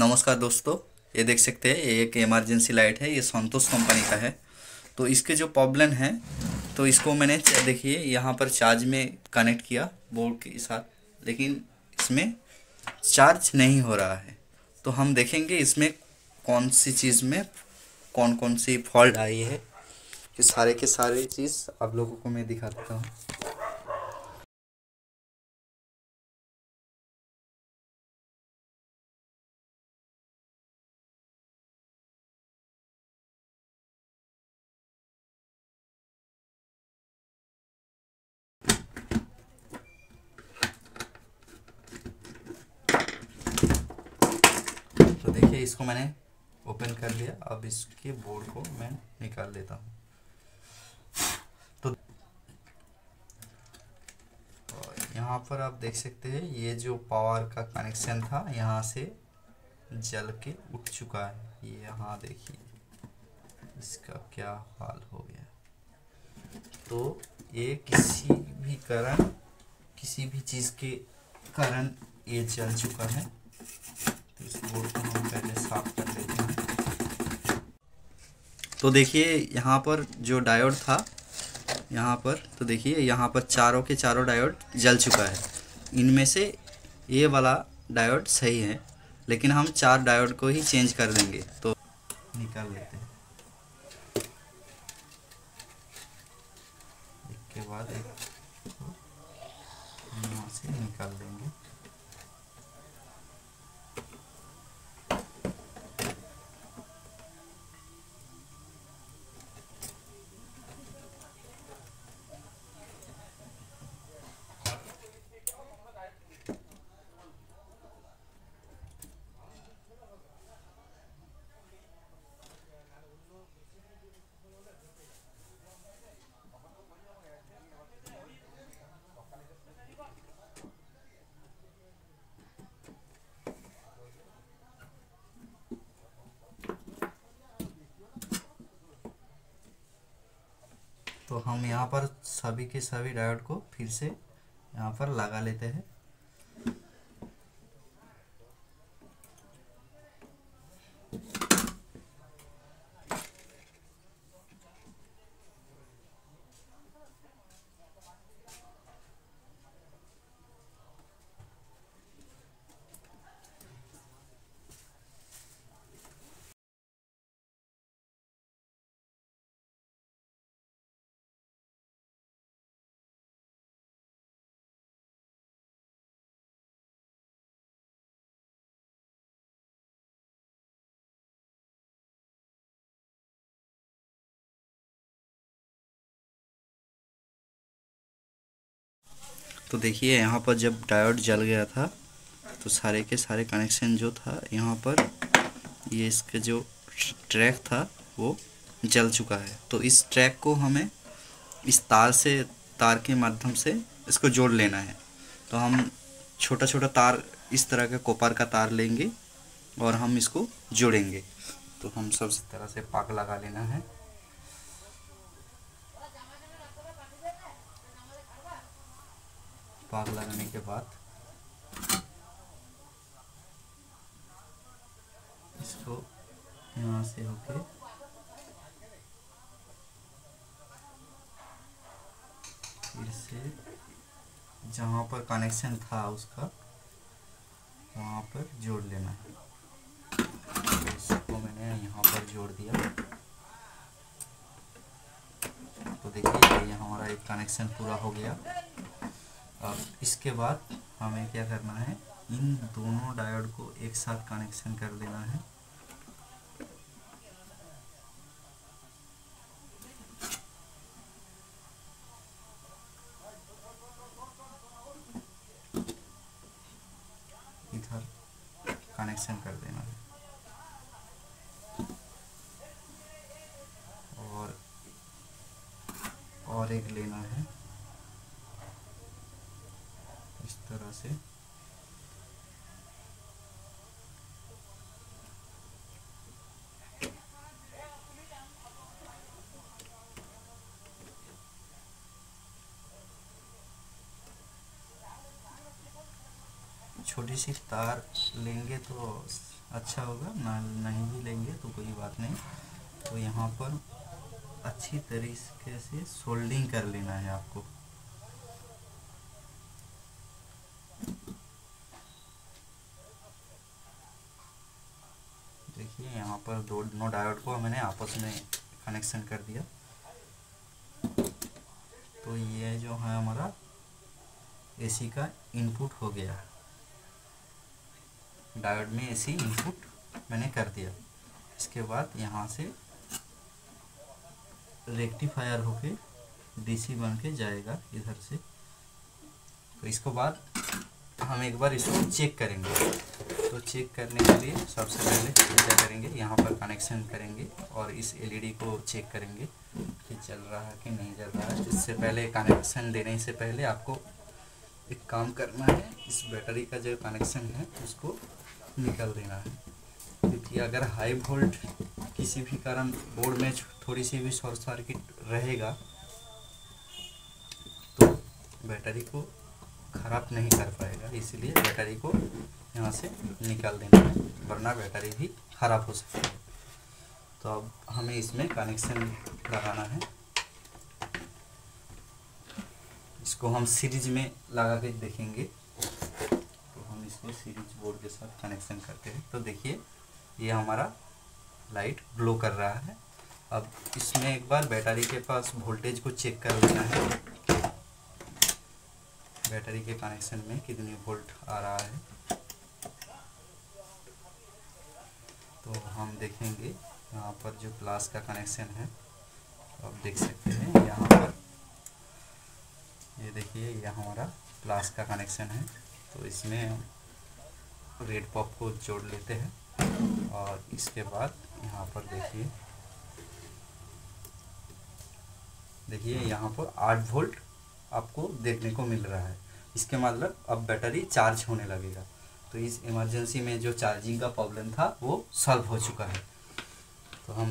नमस्कार दोस्तों, ये देख सकते हैं, ये एक इमरजेंसी लाइट है, ये संतोष कंपनी का है। तो इसके जो प्रॉब्लम है तो इसको मैंने देखिए, यहाँ पर चार्ज में कनेक्ट किया बोर्ड के साथ, लेकिन इसमें चार्ज नहीं हो रहा है। तो हम देखेंगे इसमें कौन सी चीज़ में कौन कौन सी फॉल्ट आई है। कि सारे के सारे चीज़ आप लोगों को मैं दिखाता हूँ। तो इसको मैंने ओपन कर लिया। अब इसके बोर्ड को मैं निकाल देता हूँ। तो यहाँ पर आप देख सकते हैं, ये जो पावर का कनेक्शन था, यहाँ से जल के उठ चुका है। ये यहाँ देखिए, इसका क्या हाल हो गया। तो ये किसी भी कारण, किसी भी चीज़ के कारण ये जल चुका है। बोर्ड को हम पहले साफ़ कर लेते हैं तो देखिए, यहाँ पर जो डायोड था, यहाँ पर तो देखिए, यहाँ पर चारों के चारों डायोड जल चुका है। इनमें से ये वाला डायोड सही है, लेकिन हम चार डायोड को ही चेंज कर देंगे तो निकाल लेते हैं। एक के बाद एक यहाँ से निकाल देंगे। तो हम यहाँ पर सभी के सभी डायोड को फिर से यहाँ पर लगा लेते हैं। तो देखिए, यहाँ पर जब डायोड जल गया था तो सारे के सारे कनेक्शन जो था, यहाँ पर ये इसका जो ट्रैक था, वो जल चुका है। तो इस ट्रैक को हमें इस तार से, तार के माध्यम से इसको जोड़ लेना है। तो हम छोटा छोटा तार, इस तरह का कोपर का तार लेंगे और हम इसको जोड़ेंगे। तो हम सब इस तरह से पाक लगा लेना है। पाग लगाने के बाद इसको यहाँ से होके फिर से जहाँ पर कनेक्शन था उसका, वहाँ पर जोड़ लेना इसको मैंने यहाँ पर जोड़ दिया। तो देखिए, ये हमारा एक कनेक्शन पूरा हो गया। अब इसके बाद हमें क्या करना है? इन दोनों डायोड को एक साथ कनेक्शन कर देना है। इधर कनेक्शन कर देना है। और और एक लेना है इस तरह से। छोटी सी तार लेंगे तो अच्छा होगा, ना, नहीं भी लेंगे तो कोई बात नहीं। तो यहाँ पर अच्छी तरीके से सोल्डिंग कर लेना है आपको। देखिए, यहाँ पर दो, नो डायोड को मैंने आपस में कनेक्शन कर दिया। तो ये जो है हमारा एसी का इनपुट हो गया। डायोड में एसी इनपुट मैंने कर दिया। इसके बाद यहाँ से रेक्टिफायर होके डीसी बन के जाएगा इधर से। तो इसको बाद हम एक बार इसको चेक करेंगे। तो चेक करने के लिए सबसे पहले क्या करेंगे, यहाँ पर कनेक्शन करेंगे और इस एलईडी को चेक करेंगे कि चल रहा है कि नहीं चल रहा है। इससे पहले कनेक्शन देने से पहले आपको एक काम करना है, इस बैटरी का जो कनेक्शन है, उसको निकल देना है। क्योंकि अगर हाई वोल्ट किसी भी कारण बोर्ड में थोड़ी सी भी शॉर्ट सर्किट रहेगा तो बैटरी को ख़राब नहीं कर पाएगा। इसलिए बैटरी को यहाँ से निकाल देना है, वरना बैटरी भी ख़राब हो सकती है। तो अब हमें इसमें कनेक्शन लगाना है। इसको हम सीरीज़ में लगा के देखेंगे। तो हम इसको सीरीज़ बोर्ड के साथ कनेक्शन करते हैं। तो देखिए, ये हमारा लाइट ग्लो कर रहा है। अब इसमें एक बार बैटरी के पास वोल्टेज को चेक कर लेना है। बैटरी के कनेक्शन में कितनी वोल्ट आ रहा है। तो हम देखेंगे यहाँ पर जो प्लास का कनेक्शन है तो आप देख सकते हैं यहाँ पर। ये देखिए ये हमारा प्लास का कनेक्शन है। तो इसमें हम रेड पॉप को जोड़ लेते हैं और इसके बाद यहाँ पर देखिए देखिए यहाँ पर आठ वोल्ट आपको देखने को मिल रहा है। इसके मतलब अब बैटरी चार्ज होने लगेगा। तो इस इमरजेंसी में जो चार्जिंग का प्रॉब्लम था, वो सॉल्व हो चुका है। तो हम